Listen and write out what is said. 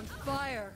on fire!